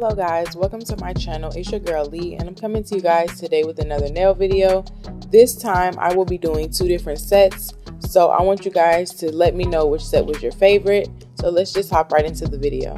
Hello guys, welcome to my channel. It's your girl Lee and I'm coming to you guys today with another nail video. This time I will be doing two different sets. So I want you guys to let me know which set was your favorite. So let's just hop right into the video.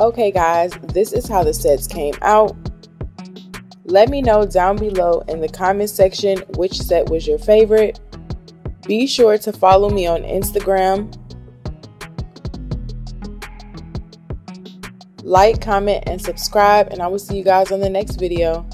Okay guys, this is how the sets came out. Let me know down below in the comment section which set was your favorite. Be sure to follow me on Instagram. Like, comment, and subscribe, and I will see you guys on the next video.